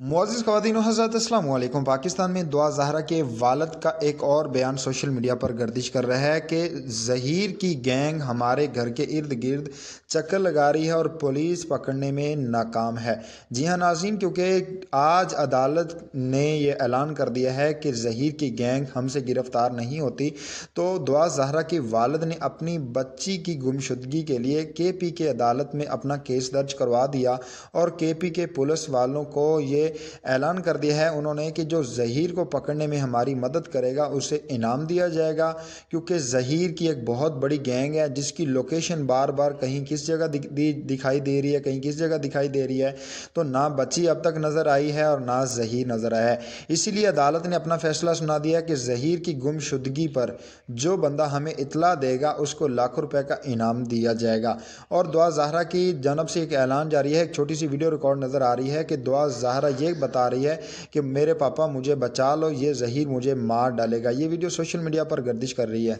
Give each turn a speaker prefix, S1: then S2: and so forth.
S1: मुआज़ ख़वान हज़रत असलम पाकिस्तान में दुआ जहरा के वालद का एक और बयान सोशल मीडिया पर गर्दिश कर रहा है कि जहीर की गैंग हमारे घर के इर्द गिर्द चक्कर लगा रही है और पुलिस पकड़ने में नाकाम है। जी हाँ नाजीन क्योंकि आज अदालत ने यह ऐलान कर दिया है कि जहीर की गैंग हमसे गिरफ़्तार नहीं होती। तो दुआ जहरा के वालद ने अपनी बच्ची की गुमशुदगी के लिए के पी के अदालत में अपना केस दर्ज करवा दिया और के पी के पुलिस वालों को ये ऐलान कर दिया है उन्होंने कि जो जहीर को पकड़ने में हमारी मदद करेगा, उसे इनाम दिया जाएगा, क्योंकि जहीर की एक बहुत बड़ी गैंग है, जिसकी लोकेशन बार बार कहीं किस जगह दिखाई दे रही है, कहीं किस जगह दिखाई दे रही है तो ना बच्ची अब तक नज़र आई है और ना जहीर नज़र आया है। इसीलिए अदालत ने अपना फैसला सुना दिया कि जहीर की गुमशुदगी पर जो बंदा हमें इतला देगा, उसको लाखों रुपए का इनाम दिया जाएगा। और दुआ जहरा की, जानब से एक ऐलान जारी है, एक छोटी सी वीडियो रिकॉर्ड नज़र आ रही है कि दुआ जहरा ये बता रही है कि मेरे पापा मुझे बचा लो, ये जहीर मुझे मार डालेगा। ये वीडियो सोशल मीडिया पर गर्दिश कर रही है।